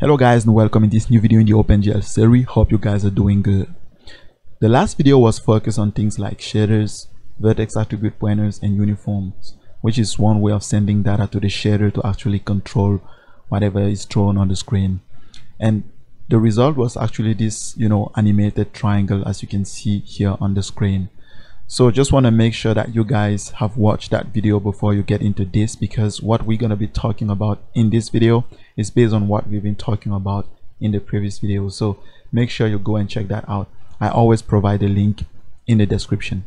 hello guys and welcome in this new video in the OpenGL series. Hope you guys are doing good. The last video was focused on things like shaders vertex attribute pointers and uniforms which is one way of sending data to the shader to actually control whatever is thrown on the screen. And the result was actually this you know animated triangle as you can see here on the screen so just want to make sure that you guys have watched that video before you get into this because what we're going to be talking about in this video is based on what we've been talking about in the previous video. So make sure you go and check that out. I always provide a link in the description.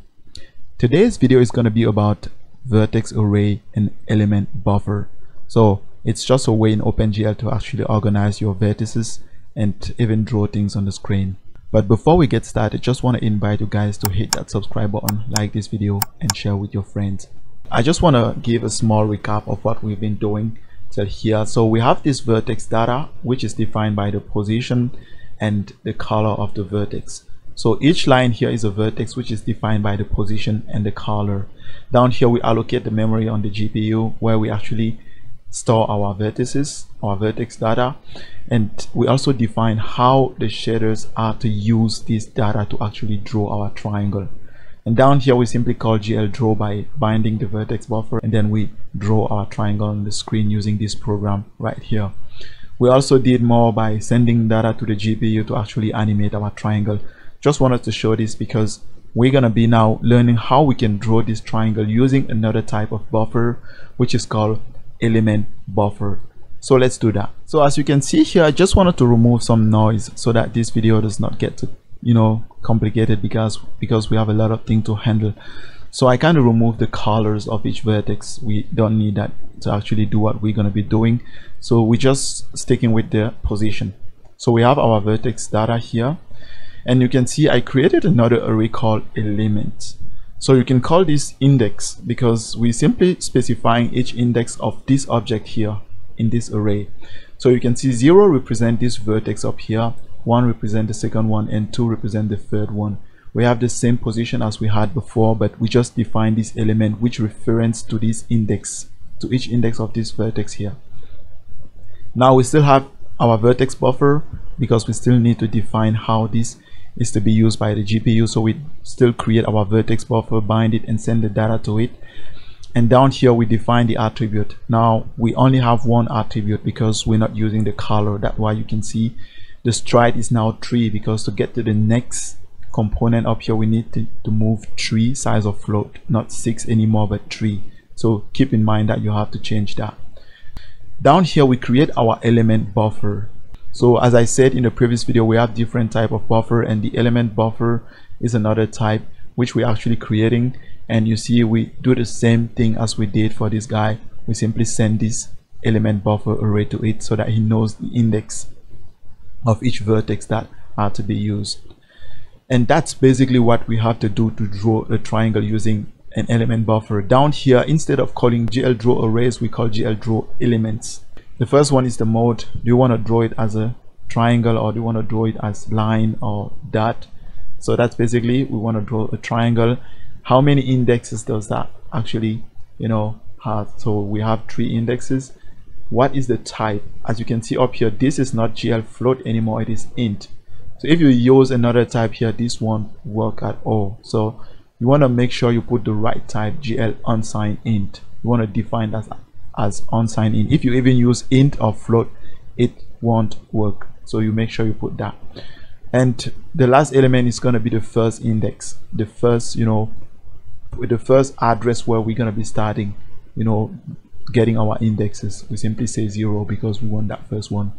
Today's video is going to be about vertex array and element buffer. So it's just a way in OpenGL to actually organize your vertices and even draw things on the screen but before we get started just want to invite you guys to hit that subscribe button like this video and share with your friends. I just want to give a small recap of what we've been doing till here. So we have this vertex data which is defined by the position and the color of the vertex. So each line here is a vertex which is defined by the position and the color. Down here we allocate the memory on the gpu where we actually store our vertices our vertex data and we also define how the shaders are to use this data to actually draw our triangle. And down here we simply call gl draw by binding the vertex buffer and then we draw our triangle on the screen using this program right here. We also did more by sending data to the gpu to actually animate our triangle. Just wanted to show this because we're gonna be now learning how we can draw this triangle using another type of buffer which is called element buffer. So let's do that. So as you can see here i just wanted to remove some noise so that this video does not get to you know complicated because because we have a lot of things to handle. So i kind of remove the colors of each vertex. We don't need that to actually do what we're going to be doing. So we're just sticking with the position. So we have our vertex data here. And you can see i created another array called element so you can call this index because we simply specifying each index of this object here in this array. So you can see 0 represent this vertex up here, 1 represent the second one, and 2 represent the third one. We have the same position as we had before, but we just define this element which reference to this index, to each index of this vertex here. Now we still have our vertex buffer because we still need to define how this is to be used by the GPU so we still create our vertex buffer bind it and send the data to it. And down here we define the attribute. Now we only have one attribute because we're not using the color. That's why you can see the stride is now 3 because to get to the next component up here we need to, to move 3 size of float not 6 anymore but 3 so keep in mind that you have to change that. Down here we create our element buffer so as I said in the previous video we have different type of buffer and the element buffer is another type which we're actually creating. And you see we do the same thing as we did for this guy. We simply send this element buffer array to it so that he knows the index of each vertex that are to be used. And that's basically what we have to do to draw a triangle using an element buffer. Down here instead of calling gl draw arrays we call gl draw elements the first one is the mode. Do you want to draw it as a triangle or do you want to draw it as line or dot? So that's basically we want to draw a triangle. How many indexes does that actually you know have? So we have three indexes. What is the type? As you can see up here this is not gl float anymore it is int. So if you use another type here this won't work at all. So you want to make sure you put the right type gl unsigned int. You want to define that as unsigned int if you even use int or float it won't work. So you make sure you put that. And the last element is going to be the first index. The first you know with the first address where we're going to be starting you know getting our indexes. We simply say zero because we want that first one.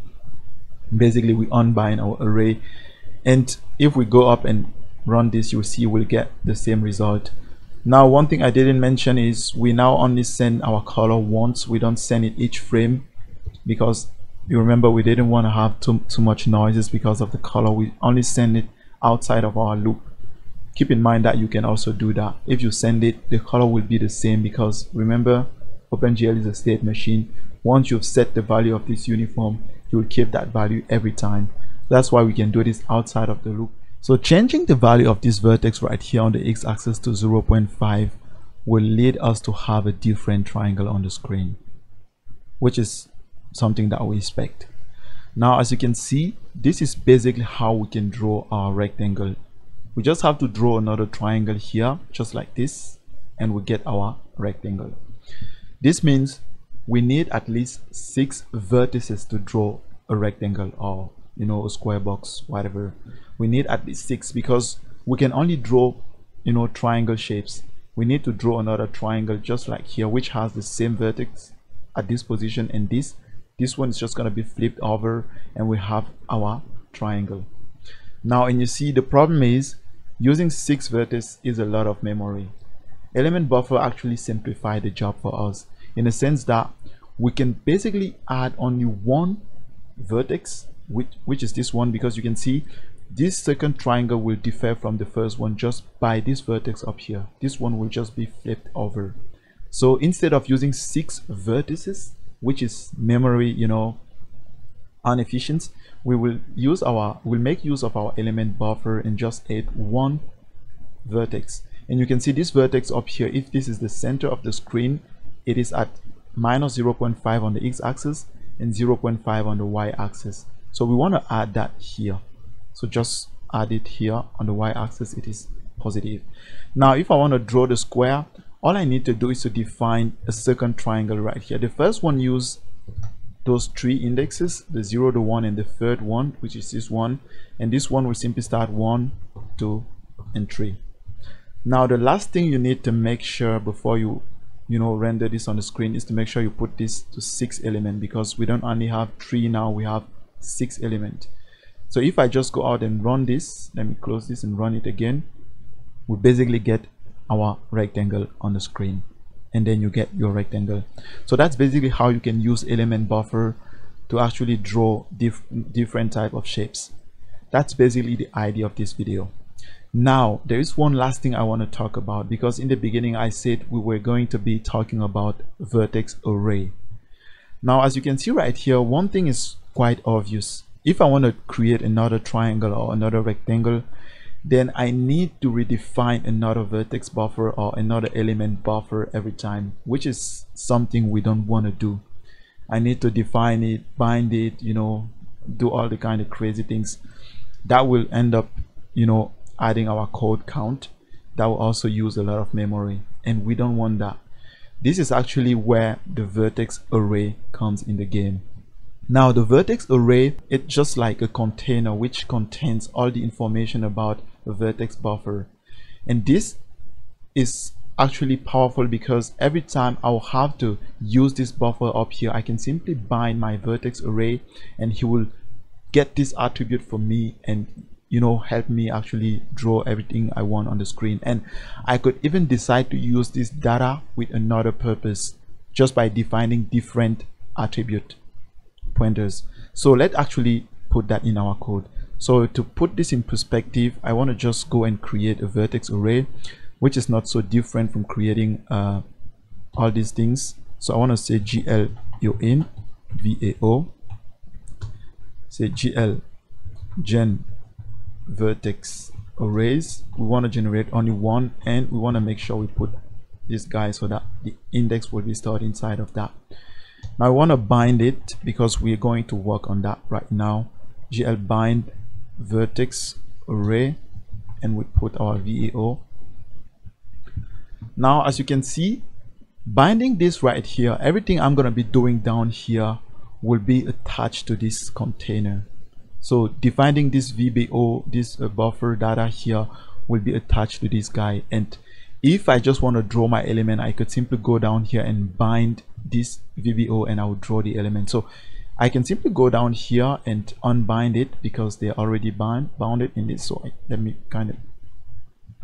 Basically we unbind our array. And if we go up and run this you'll see we'll get the same result now one thing I didn't mention is we now only send our color once. We don't send it each frame because you remember we didn't want to have too, too much noises because of the color. We only send it outside of our loop. Keep in mind that you can also do that. If you send it the color will be the same because remember OpenGL is a state machine. Once you've set the value of this uniform you will keep that value every time. That's why we can do this outside of the loop so changing the value of this vertex right here on the x-axis to 0.5 will lead us to have a different triangle on the screen, which is something that we expect. now as you can see this is basically how we can draw our rectangle we just have to draw another triangle here just like this and we get our rectangle this means we need at least six vertices to draw a rectangle or you know a square box whatever. We need at least six because we can only draw you know triangle shapes. We need to draw another triangle just like here which has the same vertex at this position and this. This one is just going to be flipped over and we have our triangle. Now and you see the problem is using six vertices is a lot of memory. Element buffer actually simplify the job for us in the sense that we can basically add only one vertex which which is this one because you can see this second triangle will differ from the first one just by this vertex up here. This one will just be flipped over. So instead of using six vertices which is memory you know inefficient we will use our we'll make use of our element buffer and just add one vertex. And you can see this vertex up here if this is the center of the screen it is at minus 0.5 on the x-axis and 0.5 on the y-axis so we want to add that here. So just add it here on the y-axis it is positive. Now if I want to draw the square all I need to do is to define a second triangle right here. The first one use those three indexes the 0 the 1 and the third one which is this one. And this one will simply start 1 2 and 3 now the last thing you need to make sure before you you know render this on the screen is to make sure you put this to six element because we don't only have three now we have six element. So if I just go out and run this let me close this and run it again we basically get our rectangle on the screen. And then you get your rectangle. So that's basically how you can use element buffer to actually draw diff different type of shapes. That's basically the idea of this video. Now there is one last thing I want to talk about because in the beginning I said we were going to be talking about vertex array. Now as you can see right here one thing is quite obvious. If I want to create another triangle or another rectangle then I need to redefine another vertex buffer or another element buffer every time which is something we don't want to do. I need to define it bind it you know do all the kind of crazy things. That will end up you know adding our code count. That will also use a lot of memory and we don't want that. This is actually where the vertex array comes in the game now the vertex array it's just like a container which contains all the information about a vertex buffer. And this is actually powerful because every time I'll have to use this buffer up here I can simply bind my vertex array and he will get this attribute for me and you know help me actually draw everything I want on the screen. And I could even decide to use this data with another purpose just by defining different attribute pointers. So let's actually put that in our code. So to put this in perspective I want to just go and create a vertex array which is not so different from creating uh, all these things. So I want to say gl in vao say gl gen vertex arrays. We want to generate only one and we want to make sure we put this guy so that the index will be stored inside of that now I want to bind it because we're going to work on that right now. Gl bind vertex array and we put our VAO now as you can see binding this right here everything I'm gonna be doing down here will be attached to this container. So defining this VBO, this uh, buffer data here will be attached to this guy. And if I just want to draw my element, I could simply go down here and bind this VBO and I will draw the element. So I can simply go down here and unbind it because they're already bound, bounded in this. So I, let me kind of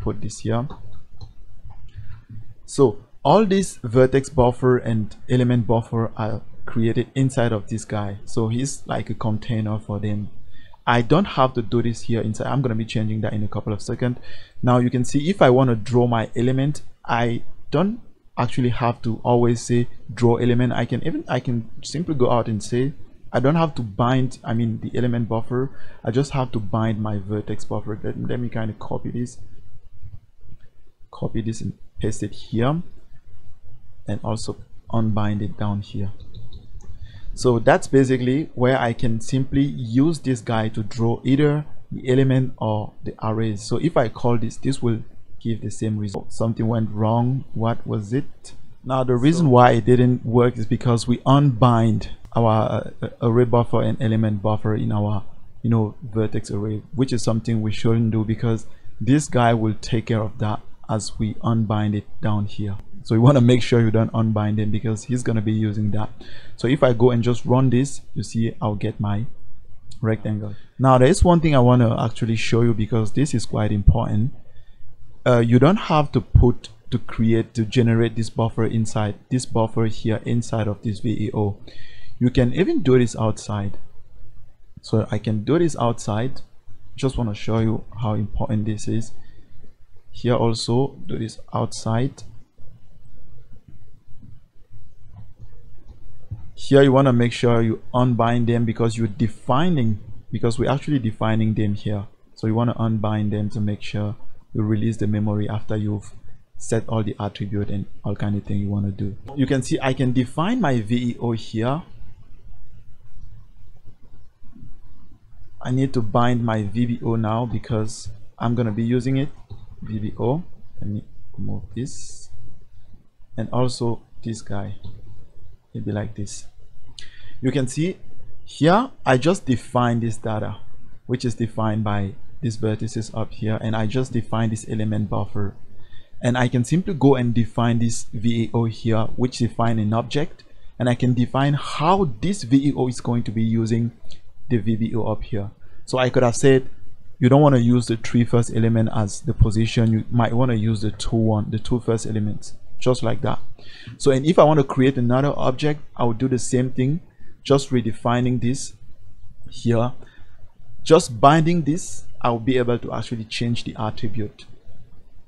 put this here. So all this vertex buffer and element buffer are created inside of this guy. So he's like a container for them I don't have to do this here inside. I'm going to be changing that in a couple of seconds. Now you can see if I want to draw my element, I don't actually have to always say draw element. I can even, I can simply go out and say, I don't have to bind, I mean the element buffer. I just have to bind my vertex buffer. Let, let me kind of copy this, copy this and paste it here and also unbind it down here so that's basically where I can simply use this guy to draw either the element or the arrays so if I call this this will give the same result. Something went wrong. What was it? Now the reason so, why it didn't work is because we unbind our uh, array buffer and element buffer in our you know vertex array which is something we shouldn't do because this guy will take care of that as we unbind it down here so you want to make sure you don't unbind him because he's going to be using that. So if I go and just run this you see I'll get my rectangle. Now there is one thing I want to actually show you because this is quite important. Uh, you don't have to put to create to generate this buffer inside this buffer here inside of this VAO you can even do this outside. So I can do this outside. Just want to show you how important this is. Here also do this outside here you want to make sure you unbind them because you're defining because we're actually defining them here. So you want to unbind them to make sure you release the memory after you've set all the attribute and all kind of thing you want to do. You can see I can define my VAO here. I need to bind my VBO now because I'm gonna be using it VBO let me move this. And also this guy it'll be like this you can see here I just define this data which is defined by these vertices up here and I just define this element buffer and I can simply go and define this VAO here which define an object and I can define how this VAO is going to be using the VBO up here. So I could have said you don't want to use the three first element as the position. You might want to use the two one, the two first elements, just like that. So and if I want to create another object, I would do the same thing, just redefining this here. Just binding this, I'll be able to actually change the attribute.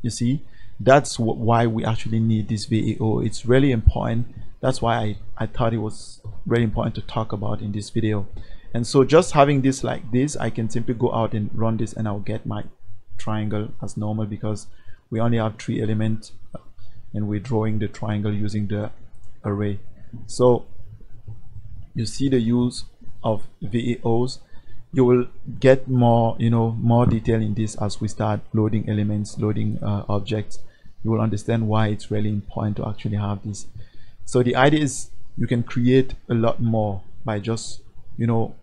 You see, that's why we actually need this VAO. It's really important. That's why I, I thought it was really important to talk about in this video and so just having this like this I can simply go out and run this and I'll get my triangle as normal because we only have three elements and we're drawing the triangle using the array. So you see the use of VAOs you will get more you know more detail in this as we start loading elements loading uh, objects. You will understand why it's really important to actually have this. So the idea is you can create a lot more by just you know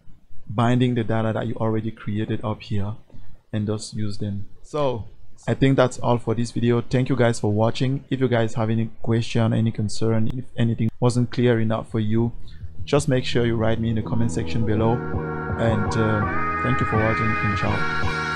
binding the data that you already created up here and just use them. So I think that's all for this video. Thank you guys for watching. If you guys have any question any concern if anything wasn't clear enough for you just make sure you write me in the comment section below. And uh, thank you for watching. And ciao